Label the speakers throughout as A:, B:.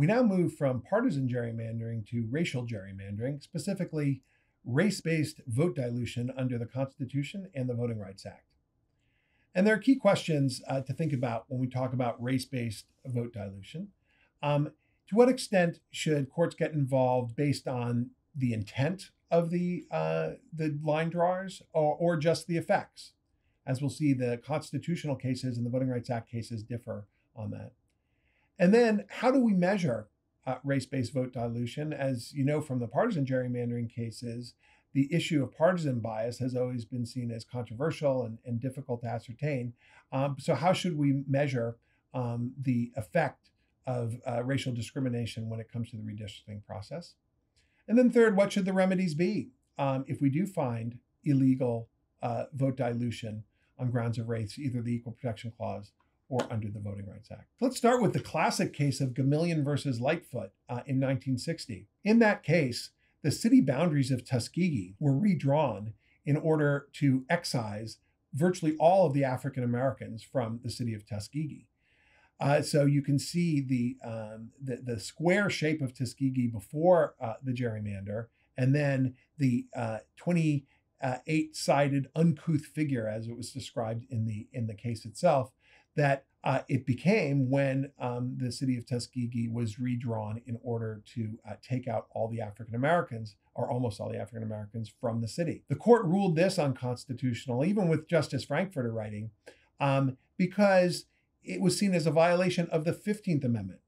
A: we now move from partisan gerrymandering to racial gerrymandering, specifically race based vote dilution under the Constitution and the Voting Rights Act. And there are key questions uh, to think about when we talk about race based vote dilution. Um, to what extent should courts get involved based on the intent of the uh, the line drawers or, or just the effects? As we'll see, the constitutional cases and the Voting Rights Act cases differ on that. And then, how do we measure uh, race based vote dilution? As you know from the partisan gerrymandering cases, the issue of partisan bias has always been seen as controversial and, and difficult to ascertain. Um, so, how should we measure um, the effect of uh, racial discrimination when it comes to the redistricting process? And then, third, what should the remedies be um, if we do find illegal uh, vote dilution on grounds of race, either the Equal Protection Clause or under the Voting Rights Act? Let's start with the classic case of Gomillion versus Lightfoot uh, in 1960. In that case, the city boundaries of Tuskegee were redrawn in order to excise virtually all of the African Americans from the city of Tuskegee. Uh, so you can see the, um, the, the square shape of Tuskegee before uh, the gerrymander, and then the uh, 28 sided uncouth figure, as it was described in the in the case itself, that uh, it became when um, the city of Tuskegee was redrawn in order to uh, take out all the African Americans, or almost all the African Americans, from the city. The court ruled this unconstitutional, even with Justice Frankfurter writing, um, because it was seen as a violation of the 15th Amendment,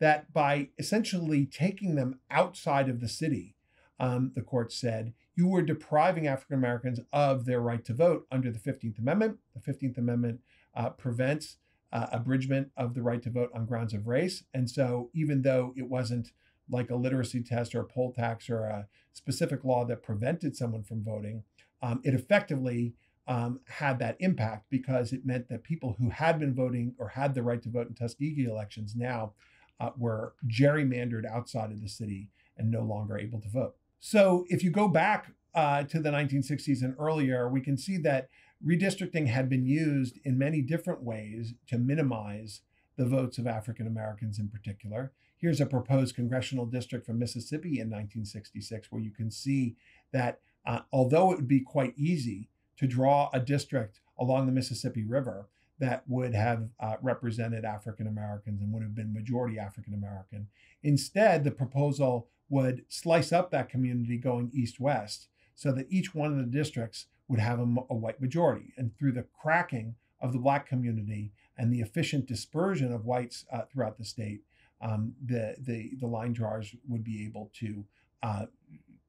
A: that by essentially taking them outside of the city, um, the court said, you were depriving African Americans of their right to vote under the 15th Amendment. The 15th Amendment uh, prevents uh, abridgment of the right to vote on grounds of race. And so, even though it wasn't like a literacy test or a poll tax or a specific law that prevented someone from voting, um, it effectively um, had that impact because it meant that people who had been voting or had the right to vote in Tuskegee elections now uh, were gerrymandered outside of the city and no longer able to vote. So, if you go back uh, to the 1960s and earlier, we can see that redistricting had been used in many different ways to minimize the votes of African Americans in particular. Here's a proposed congressional district from Mississippi in 1966, where you can see that uh, although it would be quite easy to draw a district along the Mississippi River that would have uh, represented African Americans and would have been majority African American, instead, the proposal would slice up that community going east west so that each one of the districts would have a, a white majority. And through the cracking of the black community and the efficient dispersion of whites uh, throughout the state, um, the, the, the line drawers would be able to, uh,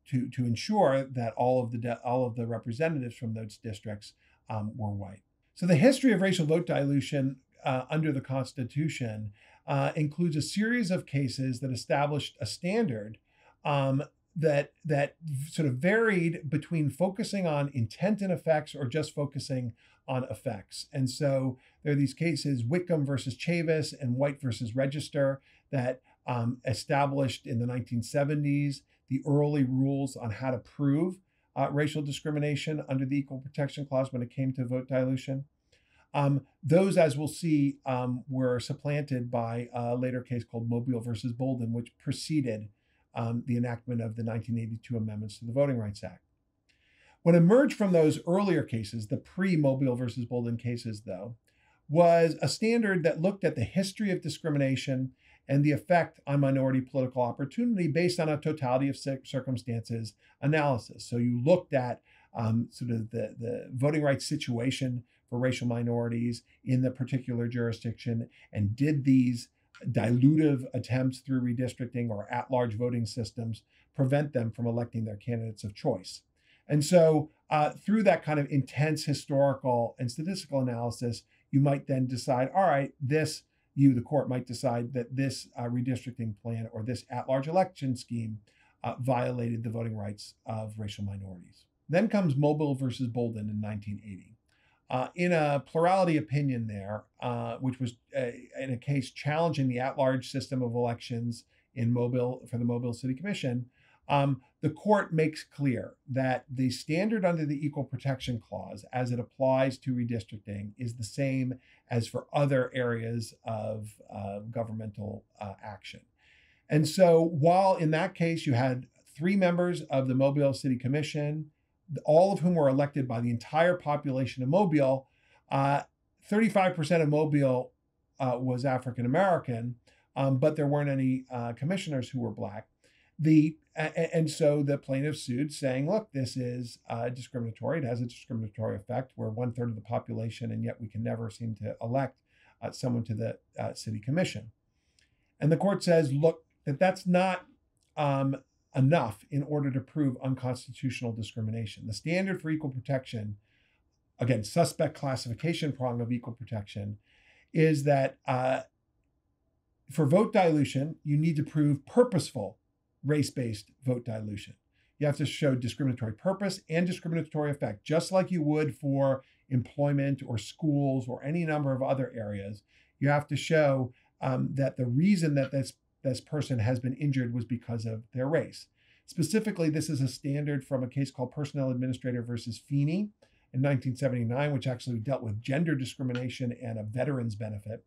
A: to, to ensure that all of the, de- all of the representatives from those districts um, were white. So the history of racial vote dilution uh, under the Constitution uh, includes a series of cases that established a standard um, that that sort of varied between focusing on intent and effects or just focusing on effects. And so there are these cases, Whitcomb versus Chavis and White versus Regester, that um, established in the 1970s the early rules on how to prove uh, racial discrimination under the Equal Protection Clause when it came to vote dilution. Um, those, as we'll see, um, were supplanted by a later case called Mobile versus Bolden, which preceded um, the enactment of the 1982 amendments to the Voting Rights Act. What emerged from those earlier cases, the pre Mobile versus Bolden cases, though, was a standard that looked at the history of discrimination and the effect on minority political opportunity based on a totality of circumstances analysis. So you looked at um, sort of the, the voting rights situation for racial minorities in the particular jurisdiction and did these dilutive attempts through redistricting or at large voting systems prevent them from electing their candidates of choice. And so, uh, through that kind of intense historical and statistical analysis, you might then decide all right, this, you, the court, might decide that this uh, redistricting plan or this at large election scheme uh, violated the voting rights of racial minorities. Then comes Mobile versus Bolden in 1980 uh, in a plurality opinion there, uh, which was a, in a case challenging the at-large system of elections in Mobile for the Mobile City Commission, um, the court makes clear that the standard under the Equal Protection Clause, as it applies to redistricting, is the same as for other areas of uh, governmental uh, action. And so, while in that case you had three members of the Mobile City Commission, all of whom were elected by the entire population of Mobile, uh, 35% of Mobile uh, was African American, um, but there weren't any uh, commissioners who were black. The and so the plaintiff sued, saying, "Look, this is uh, discriminatory. It has a discriminatory effect. We're one third of the population, and yet we can never seem to elect uh, someone to the uh, city commission." And the court says, "Look, that that's not um, enough in order to prove unconstitutional discrimination. The standard for equal protection, again, suspect classification prong of equal protection, is that uh, for vote dilution, you need to prove purposeful race based vote dilution. You have to show discriminatory purpose and discriminatory effect, just like you would for employment or schools or any number of other areas. You have to show um, that the reason that this, this person has been injured was because of their race. Specifically, this is a standard from a case called Personnel Administrator versus Feeney in 1979, which actually dealt with gender discrimination and a veteran's benefit.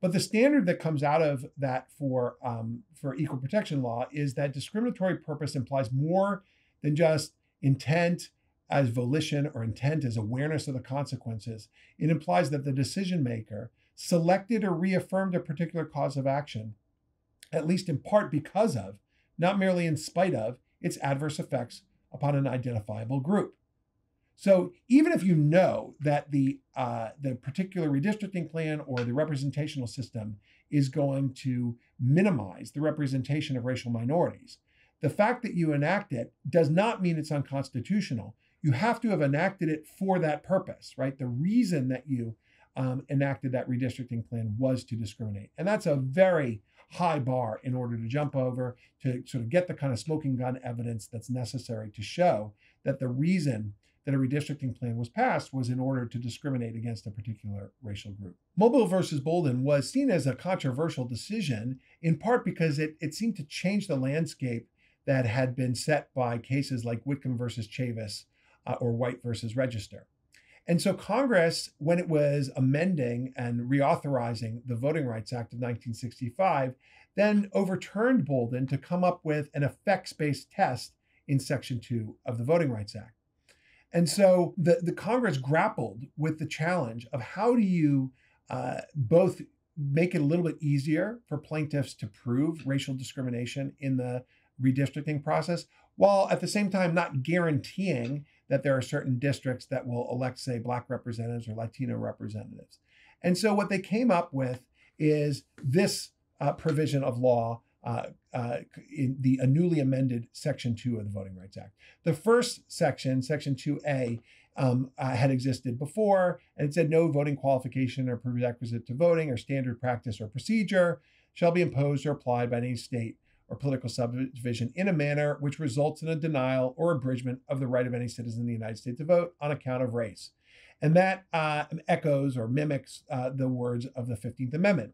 A: But the standard that comes out of that for um, for equal protection law is that discriminatory purpose implies more than just intent as volition or intent as awareness of the consequences. It implies that the decision maker selected or reaffirmed a particular cause of action, at least in part because of, not merely in spite of, its adverse effects upon an identifiable group. So even if you know that the uh, the particular redistricting plan or the representational system is going to minimize the representation of racial minorities, the fact that you enact it does not mean it's unconstitutional. You have to have enacted it for that purpose, right? The reason that you um, enacted that redistricting plan was to discriminate, and that's a very high bar in order to jump over to sort of get the kind of smoking gun evidence that's necessary to show that the reason that a redistricting plan was passed was in order to discriminate against a particular racial group. Mobile versus Bolden was seen as a controversial decision, in part because it, it seemed to change the landscape that had been set by cases like Whitcomb versus Chavis uh, or White versus Regester. And so Congress, when it was amending and reauthorizing the Voting Rights Act of 1965, then overturned Bolden to come up with an effects based test in Section 2 of the Voting Rights Act. And so the, the Congress grappled with the challenge of how do you uh, both make it a little bit easier for plaintiffs to prove racial discrimination in the redistricting process, while at the same time not guaranteeing that there are certain districts that will elect, say, Black representatives or Latino representatives. And so what they came up with is this uh, provision of law uh, uh, in the newly amended Section 2 of the Voting Rights Act. The first section, Section 2A, um, uh, had existed before, and it said no voting qualification or prerequisite to voting or standard practice or procedure shall be imposed or applied by any state or political subdivision in a manner which results in a denial or abridgment of the right of any citizen in the United States to vote on account of race. And that uh, echoes or mimics uh, the words of the 15th Amendment.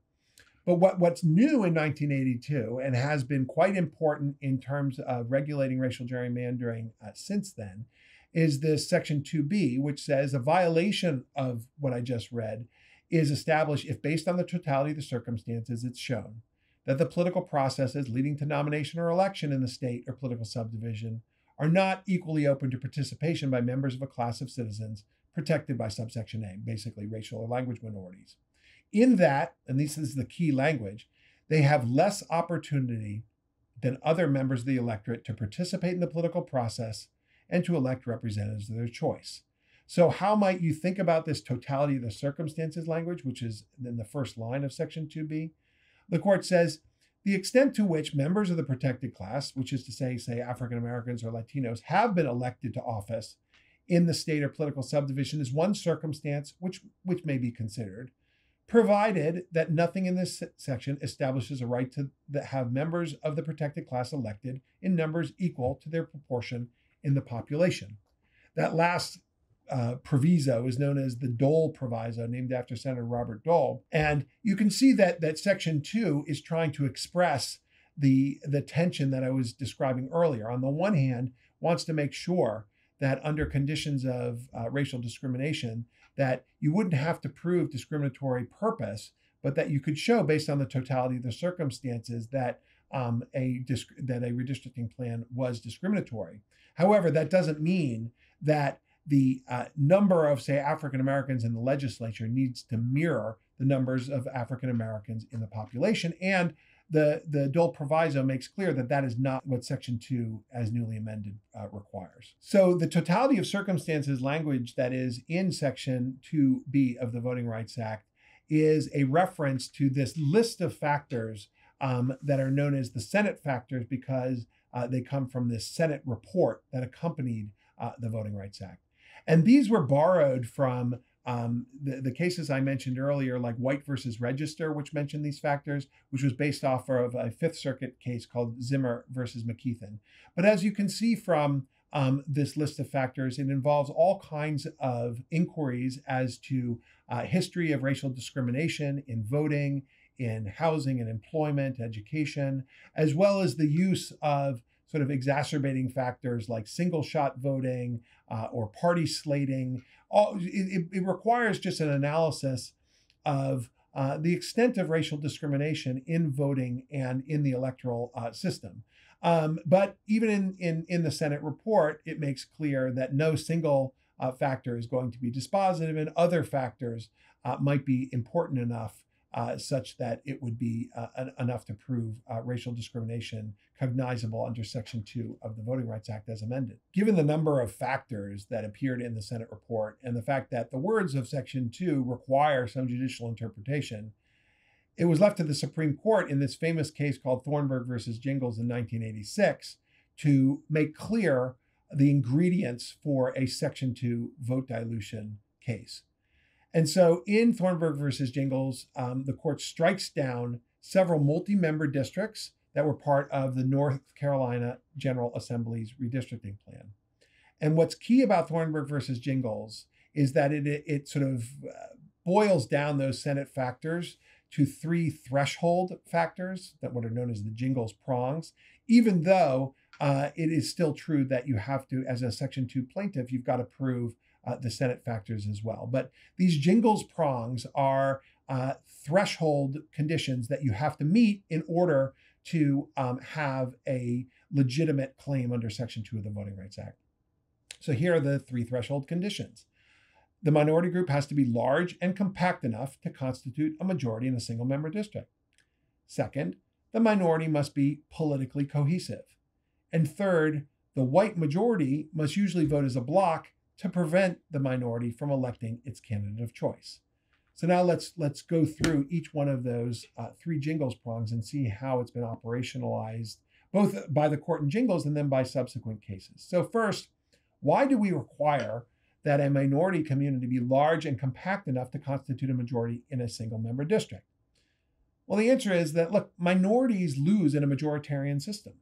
A: But what, what's new in 1982 and has been quite important in terms of regulating racial gerrymandering uh, since then is this Section 2B, which says a violation of what I just read is established if, based on the totality of the circumstances, it's shown that the political processes leading to nomination or election in the state or political subdivision are not equally open to participation by members of a class of citizens protected by subsection A, basically racial or language minorities. In that, and this is the key language, they have less opportunity than other members of the electorate to participate in the political process and to elect representatives of their choice. So, how might you think about this totality of the circumstances language, which is in the first line of Section 2B? The court says the extent to which members of the protected class, which is to say, say African Americans or Latinos, have been elected to office in the state or political subdivision is one circumstance which, which may be considered provided that nothing in this section establishes a right to that have members of the protected class elected in numbers equal to their proportion in the population. That last uh, proviso is known as the Dole proviso, named after Senator Robert Dole. And you can see that that Section 2 is trying to express the, the tension that I was describing earlier. On the one hand, wants to make sure that under conditions of uh, racial discrimination, that you wouldn't have to prove discriminatory purpose, but that you could show based on the totality of the circumstances that um, a that a redistricting plan was discriminatory. However, that doesn't mean that the uh, number of, say, African Americans in the legislature needs to mirror the numbers of African Americans in the population. And the, the Dole proviso makes clear that that is not what Section 2, as newly amended, uh, requires. So the totality of circumstances language that is in Section 2B of the Voting Rights Act is a reference to this list of factors um, that are known as the Senate factors because uh, they come from this Senate report that accompanied uh, the Voting Rights Act. And these were borrowed from um, the, the cases I mentioned earlier, like White versus Regester, which mentioned these factors, which was based off of a Fifth Circuit case called Zimmer versus McKeithen. But as you can see from um, this list of factors, it involves all kinds of inquiries as to uh, history of racial discrimination in voting, in housing and employment, education, as well as the use of sort of exacerbating factors like single shot voting uh, or party slating. All, it, it, requires just an analysis of uh, the extent of racial discrimination in voting and in the electoral uh, system. Um, but even in, in, in the Senate report, it makes clear that no single uh, factor is going to be dispositive, and other factors uh, might be important enough uh, such that it would be uh, enough to prove uh, racial discrimination cognizable under Section 2 of the Voting Rights Act as amended. Given the number of factors that appeared in the Senate report and the fact that the words of Section 2 require some judicial interpretation, it was left to the Supreme Court in this famous case called Thornburg versus Gingles in 1986 to make clear the ingredients for a Section 2 vote dilution case. And so in Thornburg versus Gingles, um, the court strikes down several multi member districts that were part of the North Carolina General Assembly's redistricting plan. And what's key about Thornburg versus Gingles is that it, it, it sort of uh, boils down those Senate factors to three threshold factors that what are known as the Gingles prongs, even though uh, it is still true that you have to, as a Section 2 plaintiff, you've got to prove uh, the Senate factors as well. But these Gingles prongs are uh, threshold conditions that you have to meet in order to um, have a legitimate claim under Section 2 of the Voting Rights Act. So here are the three threshold conditions. The minority group has to be large and compact enough to constitute a majority in a single member district. Second, the minority must be politically cohesive. And third, the white majority must usually vote as a bloc to prevent the minority from electing its candidate of choice. So now let's let's go through each one of those uh, three Gingles prongs and see how it's been operationalized both by the court in Gingles and then by subsequent cases. So first, why do we require that a minority community be large and compact enough to constitute a majority in a single member district? Well, the answer is that look, minorities lose in a majoritarian system.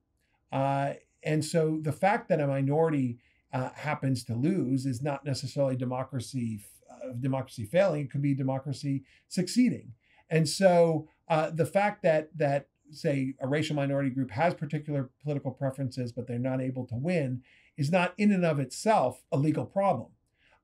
A: Uh, and so the fact that a minority uh, happens to lose is not necessarily democracy uh, democracy failing. It could be democracy succeeding. And so uh, the fact that that say a racial minority group has particular political preferences, but they're not able to win, is not in and of itself a legal problem,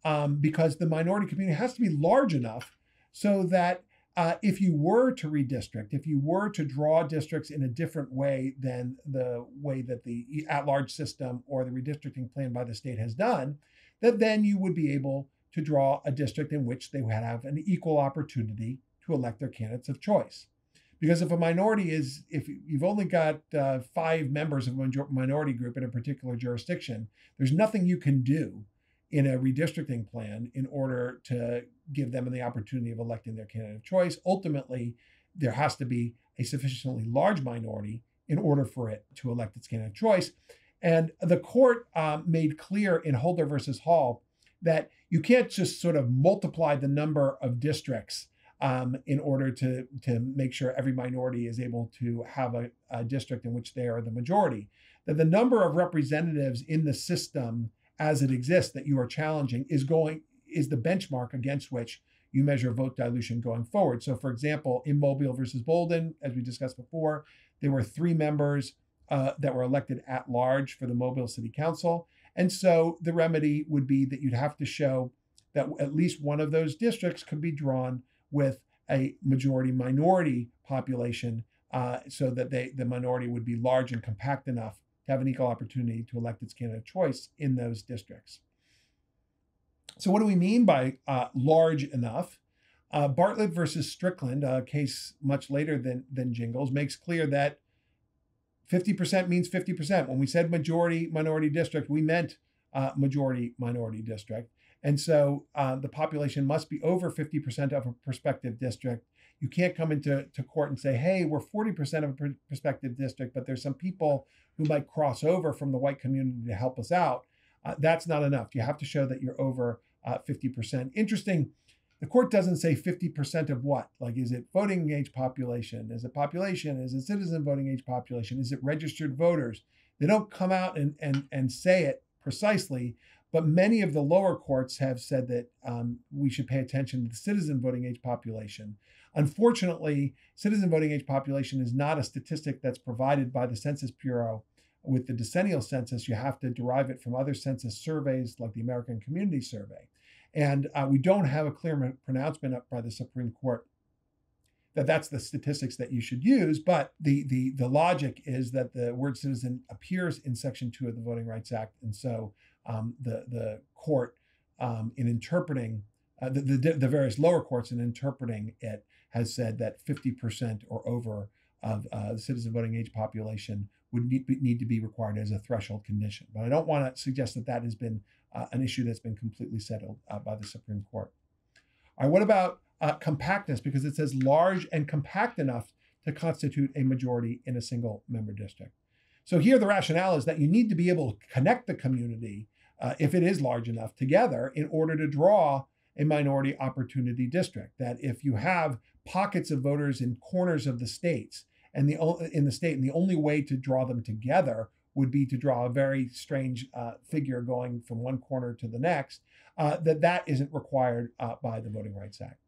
A: um, because the minority community has to be large enough so that uh, if you were to redistrict, if you were to draw districts in a different way than the way that the at large system or the redistricting plan by the state has done, that then you would be able to draw a district in which they would have an equal opportunity to elect their candidates of choice. Because if a minority is, if you've only got uh, five members of a minority group in a particular jurisdiction, there's nothing you can do in a redistricting plan in order to give them the opportunity of electing their candidate of choice. Ultimately, there has to be a sufficiently large minority in order for it to elect its candidate of choice. And the court um, made clear in Holder versus Hall that you can't just sort of multiply the number of districts um, in order to, to make sure every minority is able to have a, a district in which they are the majority. That the number of representatives in the system as it exists that you are challenging is going is the benchmark against which you measure vote dilution going forward. So, for example, in Mobile versus Bolden, as we discussed before, there were three members uh, that were elected at large for the Mobile City Council. And so the remedy would be that you'd have to show that at least one of those districts could be drawn with a majority minority population uh, so that they, the minority would be large and compact enough to have an equal opportunity to elect its candidate of choice in those districts. So, what do we mean by uh, large enough? Uh, Bartlett versus Strickland, a case much later than, than Gingles, makes clear that 50% means 50%. When we said majority minority district, we meant uh, majority minority district. And so uh, the population must be over 50% of a prospective district. You can't come into to court and say, hey, we're 40% of a prospective district, but there's some people who might cross over from the white community to help us out. Uh, that's not enough. You have to show that you're over 50%. Uh, Interesting the court doesn't say 50% of what? Like, is it voting age population? Is it population? Is it citizen voting age population? Is it registered voters? They don't come out and, and, and say it precisely, but many of the lower courts have said that um, we should pay attention to the citizen voting age population. Unfortunately, citizen voting age population is not a statistic that's provided by the Census Bureau. With the decennial census, you have to derive it from other census surveys like the American Community Survey. And uh, we don't have a clear pronouncement up by the Supreme Court that that's the statistics that you should use. But the the the logic is that the word citizen appears in Section Two of the Voting Rights Act, and so um, the the court um, in interpreting uh, the, the, the various lower courts in interpreting it has said that 50% or over of uh, the citizen voting age population would need, need to be required as a threshold condition. But I don't want to suggest that that has been uh, an issue that's been completely settled uh, by the Supreme Court. All right, what about uh, compactness? Because it says large and compact enough to constitute a majority in a single member district. So here the rationale is that you need to be able to connect the community, uh, if it is large enough, together in order to draw a minority opportunity district. That if you have pockets of voters in corners of the states and the in the state, and the only way to draw them together would be to draw a very strange uh, figure going from one corner to the next, uh, that that isn't required uh, by the Voting Rights Act.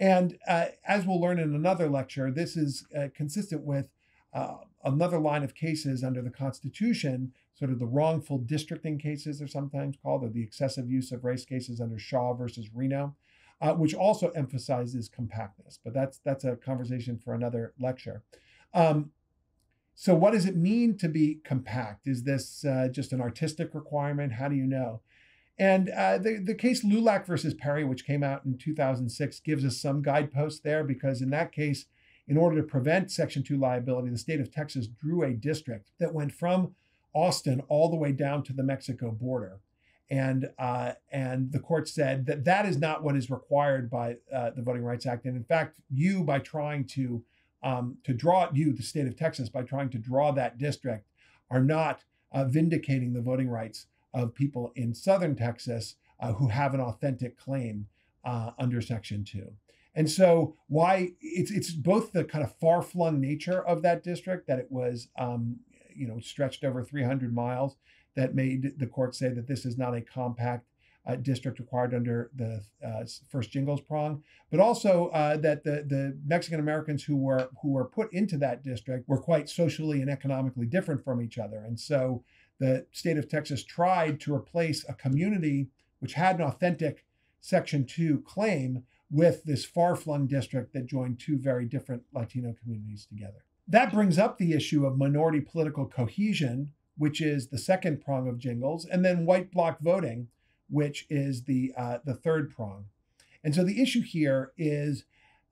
A: And uh, as we'll learn in another lecture, this is uh, consistent with uh, another line of cases under the Constitution, sort of the wrongful districting cases are sometimes called, or the excessive use of race cases under Shaw versus Reno, which also emphasizes compactness. But that's that's a conversation for another lecture. Um, so, what does it mean to be compact? Is this uh, just an artistic requirement? How do you know? And uh, the, the case LULAC versus Perry, which came out in 2006, gives us some guideposts there because in that case, in order to prevent Section 2 liability, the state of Texas drew a district that went from Austin all the way down to the Mexico border. And, uh, and the court said that that is not what is required by uh, the Voting Rights Act. And in fact, you, by trying to um, to draw you, the state of Texas, by trying to draw that district, are not uh, vindicating the voting rights of people in southern Texas uh, who have an authentic claim uh, under Section 2. And so, why it's it's both the kind of far flung nature of that district that it was, um, you know, stretched over 300 miles that made the court say that this is not a compact uh, district required under the uh, first Gingles prong, but also uh, that the, the Mexican Americans who were who were put into that district were quite socially and economically different from each other, and so the state of Texas tried to replace a community which had an authentic Section Two claim with this far-flung district that joined two very different Latino communities together. That brings up the issue of minority political cohesion, which is the second prong of Gingles, and then white bloc voting which is the uh, the third prong. And so the issue here is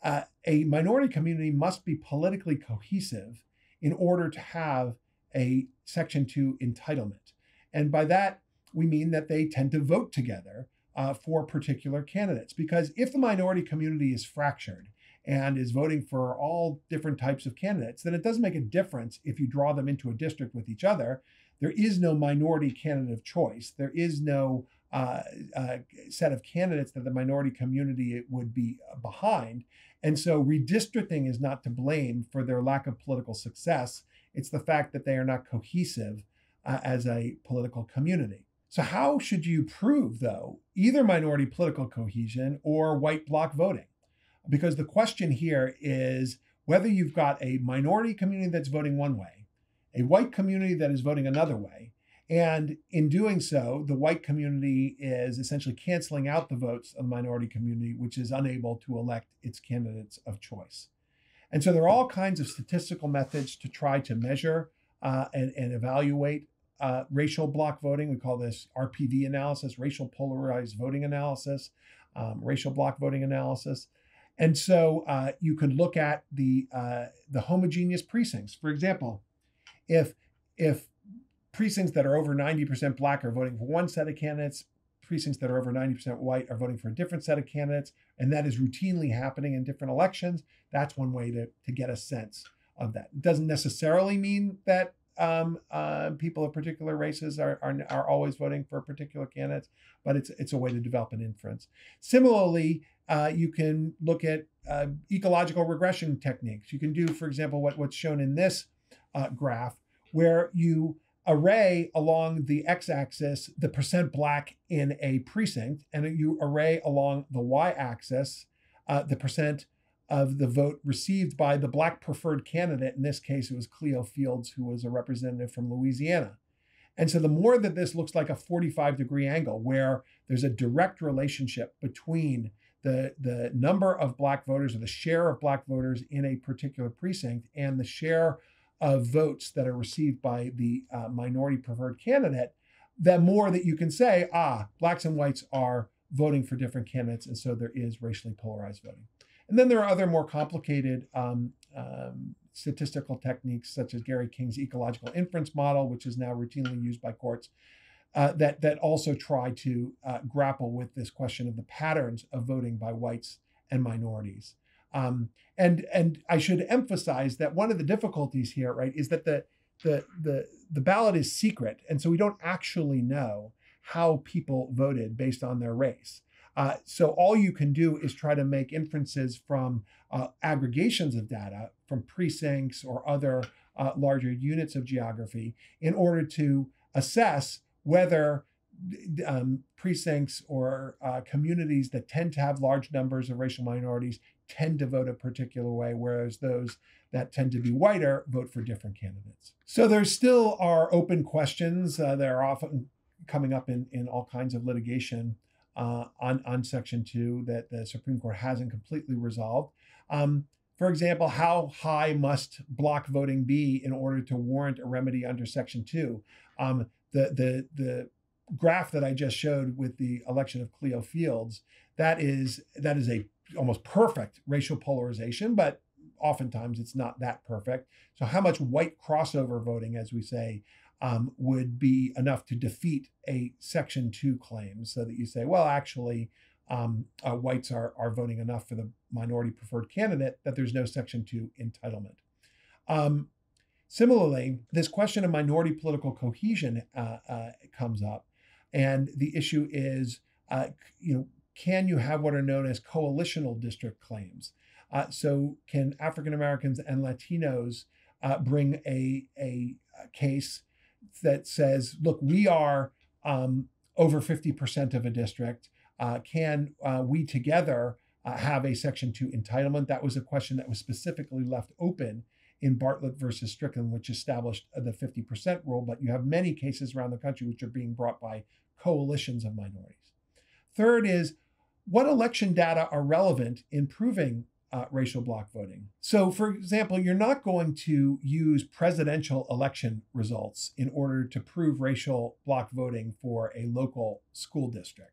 A: uh, a minority community must be politically cohesive in order to have a Section 2 entitlement. And by that, we mean that they tend to vote together uh, for particular candidates. Because if the minority community is fractured and is voting for all different types of candidates, then it doesn't make a difference if you draw them into a district with each other. There is no minority candidate of choice. There is no uh, uh, set of candidates that the minority community would be behind. And so redistricting is not to blame for their lack of political success. It's the fact that they are not cohesive uh, as a political community. So, how should you prove, though, either minority political cohesion or white bloc voting? Because the question here is whether you've got a minority community that's voting one way, a white community that is voting another way, and in doing so, the white community is essentially canceling out the votes of the minority community, which is unable to elect its candidates of choice. And so there are all kinds of statistical methods to try to measure uh, and, and, evaluate uh, racial bloc voting. We call this RPV analysis, racial polarized voting analysis, um, racial bloc voting analysis. And so uh, you could look at the uh, the homogeneous precincts. For example, if if precincts that are over 90% black are voting for one set of candidates, precincts that are over 90% white are voting for a different set of candidates, and that is routinely happening in different elections, that's one way to, to get a sense of that. It doesn't necessarily mean that um, uh, people of particular races are, are, are always voting for particular candidates, but it's, it's a way to develop an inference. Similarly, uh, you can look at uh, ecological regression techniques. You can do, for example, what, what's shown in this uh, graph, where you array along the x-axis the percent black in a precinct, and you array along the y-axis uh, the percent of the vote received by the black preferred candidate. In this case, it was Cleo Fields, who was a representative from Louisiana. And so the more that this looks like a 45 degree angle, where there's a direct relationship between the, the number of black voters or the share of black voters in a particular precinct and the share of votes that are received by the uh, minority preferred candidate, the more that you can say, ah, blacks and whites are voting for different candidates. And so there is racially polarized voting. And then there are other more complicated um, um, statistical techniques, such as Gary King's ecological inference model, which is now routinely used by courts, uh, that, that also try to uh, grapple with this question of the patterns of voting by whites and minorities. Um, and and I should emphasize that one of the difficulties here, right, is that the the the the ballot is secret, and so we don't actually know how people voted based on their race. Uh, so all you can do is try to make inferences from uh, aggregations of data from precincts or other uh, larger units of geography in order to assess whether um, precincts or uh, communities that tend to have large numbers of racial minorities tend to vote a particular way, whereas those that tend to be whiter vote for different candidates. So there still are open questions uh, that are often coming up in, in all kinds of litigation uh, on, on Section 2 that the Supreme Court hasn't completely resolved. Um, for example, how high must bloc voting be in order to warrant a remedy under Section 2? Um, the, the, the graph that I just showed with the election of Cleo Fields, that is that is a almost perfect racial polarization, but oftentimes it's not that perfect. So how much white crossover voting, as we say, um, would be enough to defeat a Section 2 claim so that you say, well, actually, um, uh, whites are, are voting enough for the minority preferred candidate that there's no Section 2 entitlement. Um, similarly, this question of minority political cohesion uh, uh, comes up. And the issue is, uh, you know, can you have what are known as coalitional district claims? Uh, so, can African Americans and Latinos uh, bring a, a, a, case that says, look, we are um, over 50% of a district? Uh, can uh, we together uh, have a Section 2 entitlement? That was a question that was specifically left open in Bartlett versus Strickland, which established the 50% rule. But you have many cases around the country which are being brought by coalitions of minorities. Third is what election data are relevant in proving uh, racial bloc voting. So, for example, you're not going to use presidential election results in order to prove racial bloc voting for a local school district.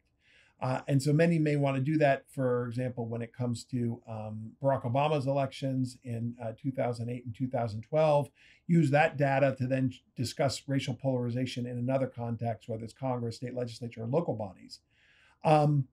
A: Uh, and so many may want to do that, for example, when it comes to um, Barack Obama's elections in uh, 2008 and 2012, use that data to then discuss racial polarization in another context, whether it's Congress, state legislature, or local bodies. Um,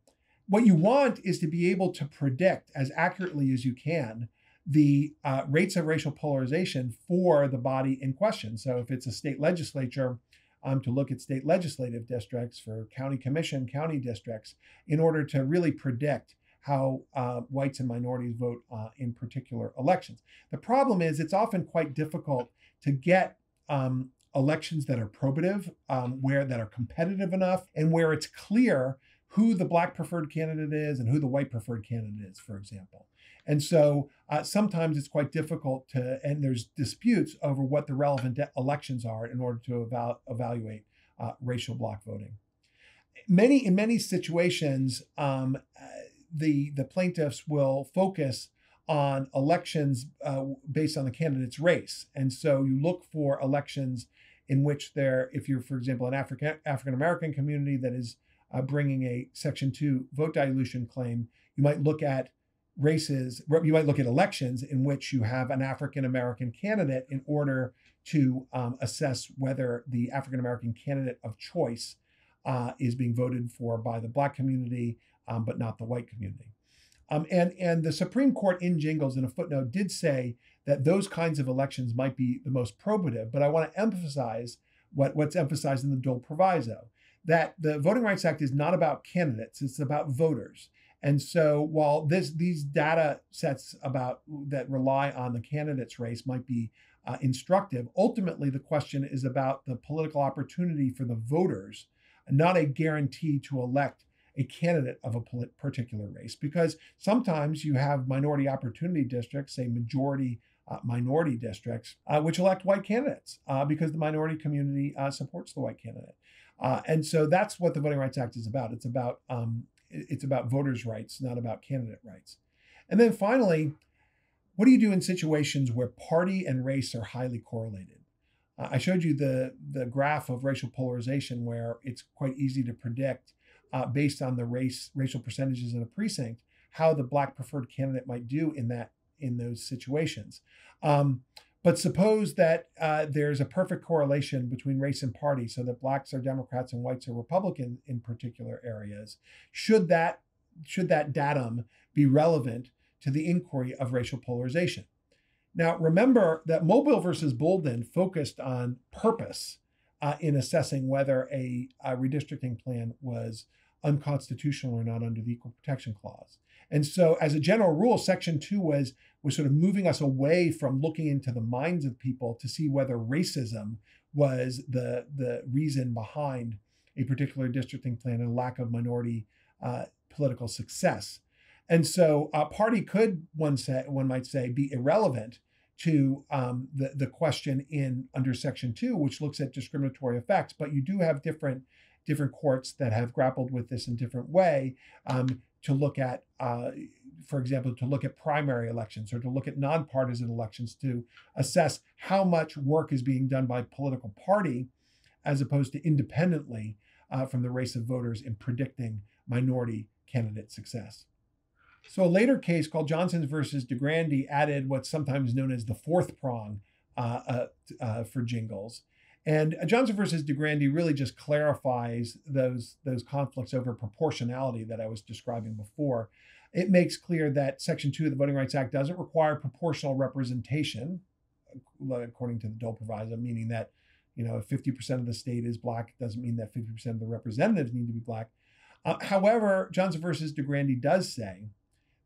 A: what you want is to be able to predict as accurately as you can the uh, rates of racial polarization for the body in question. So if it's a state legislature, um, to look at state legislative districts for county commission, county districts, in order to really predict how uh, whites and minorities vote uh, in particular elections. The problem is it's often quite difficult to get um, elections that are probative, um, where that are competitive enough, and where it's clear who the black preferred candidate is and who the white preferred candidate is, for example. And so uh, sometimes it's quite difficult to, and there's disputes over what the relevant de- elections are in order to eval- evaluate uh, racial bloc voting. Many in many situations, um, the the plaintiffs will focus on elections uh, based on the candidate's race. And so you look for elections in which there, if you're, for example, an African African American community that is uh, bringing a Section 2 vote dilution claim, you might look at races, you might look at elections in which you have an African American candidate in order to um, assess whether the African American candidate of choice uh, is being voted for by the Black community, um, but not the white community. Um, and, and the Supreme Court in Gingles, in a footnote, did say that those kinds of elections might be the most probative. But I want to emphasize what, what's emphasized in the Dole Proviso that the Voting Rights Act is not about candidates, it's about voters. And so while this these data sets about that rely on the candidate's race might be uh, instructive, ultimately the question is about the political opportunity for the voters, not a guarantee to elect a candidate of a particular race. Because sometimes you have minority opportunity districts, say majority uh, minority districts, uh, which elect white candidates uh, because the minority community uh, supports the white candidate. Uh, and so that's what the Voting Rights Act is about. It's about um, it's about voters' rights, not about candidate rights. And then finally, what do you do in situations where party and race are highly correlated? Uh, I showed you the the graph of racial polarization where it's quite easy to predict uh, based on the race racial percentages in a precinct how the black preferred candidate might do in that in those situations. Um, but suppose that uh, there's a perfect correlation between race and party, so that blacks are Democrats and whites are Republican in particular areas. Should that should that datum be relevant to the inquiry of racial polarization? Now, remember that Mobile versus Bolden focused on purpose uh, in assessing whether a, a redistricting plan was unconstitutional or not under the Equal Protection Clause. And so, as a general rule, Section 2 was was sort of moving us away from looking into the minds of people to see whether racism was the, the reason behind a particular districting plan and lack of minority uh, political success. And so, a party could, one say, one might say, be irrelevant to um, the the question in under Section Two, which looks at discriminatory effects. But you do have different different courts that have grappled with this in different way um, to look at uh, for example, to look at primary elections or to look at nonpartisan elections to assess how much work is being done by political party as opposed to independently uh, from the race of voters in predicting minority candidate success. So a later case called Johnson's versus De Grandy added what's sometimes known as the fourth prong uh, uh, uh for Gingles. And Johnson versus De Grandy really just clarifies those, those conflicts over proportionality that I was describing before it makes clear that Section 2 of the Voting Rights Act doesn't require proportional representation, according to the Dole Proviso, meaning that, you know, if 50% of the state is black, it doesn't mean that 50% of the representatives need to be black. Uh, however, Johnson versus De Grandy does say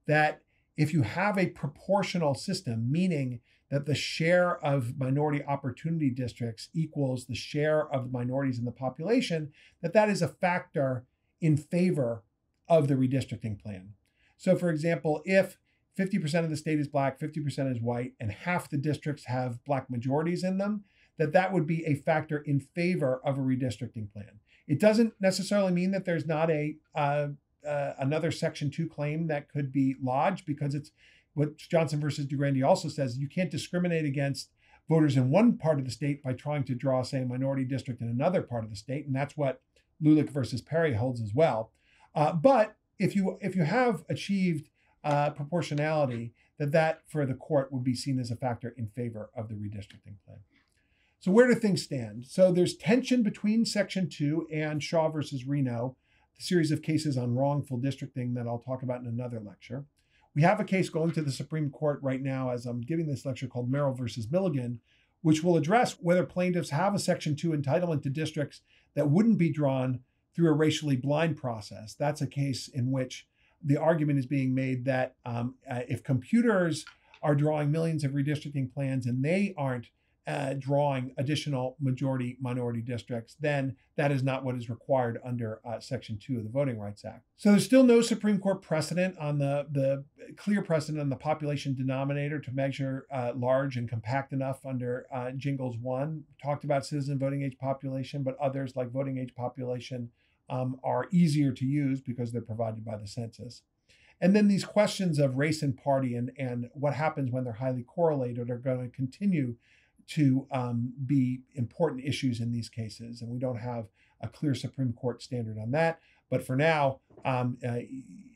A: that if you have a proportional system, meaning that the share of minority opportunity districts equals the share of minorities in the population, that that is a factor in favor of the redistricting plan. So, for example, if 50% of the state is black, 50% is white, and half the districts have black majorities in them, that that would be a factor in favor of a redistricting plan. It doesn't necessarily mean that there's not a uh, uh, another Section Two claim that could be lodged because it's what Johnson versus De Grandy also says. You can't discriminate against voters in one part of the state by trying to draw, say, a minority district in another part of the state, and that's what LULAC versus Perry holds as well. Uh, but if you if you have achieved uh, proportionality, that that for the court would be seen as a factor in favor of the redistricting plan. So where do things stand? So there's tension between Section 2 and Shaw versus Reno, the series of cases on wrongful districting that I'll talk about in another lecture. We have a case going to the Supreme Court right now as I'm giving this lecture called Merrill versus Milligan, which will address whether plaintiffs have a Section 2 entitlement to districts that wouldn't be drawn through a racially blind process. That's a case in which the argument is being made that um, uh, if computers are drawing millions of redistricting plans and they aren't uh, drawing additional majority minority districts, then that is not what is required under uh, Section 2 of the Voting Rights Act. So there's still no Supreme Court precedent on the, the clear precedent on the population denominator to measure uh, large and compact enough under uh, Gingles 1. Talked about citizen voting age population, but others like voting age population um, are easier to use because they're provided by the census. And then these questions of race and party and, and what happens when they're highly correlated are going to continue to um, be important issues in these cases. And we don't have a clear Supreme Court standard on that. But for now, um, uh,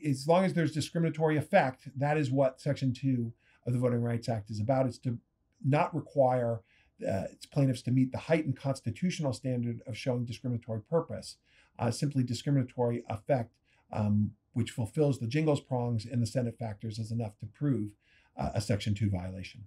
A: as long as there's discriminatory effect, that is what Section 2 of the Voting Rights Act is about. It's to not require uh, its plaintiffs to meet the heightened constitutional standard of showing discriminatory purpose, uh, simply discriminatory effect, um, which fulfills the Gingles prongs and the Senate factors, is enough to prove uh, a Section 2 violation.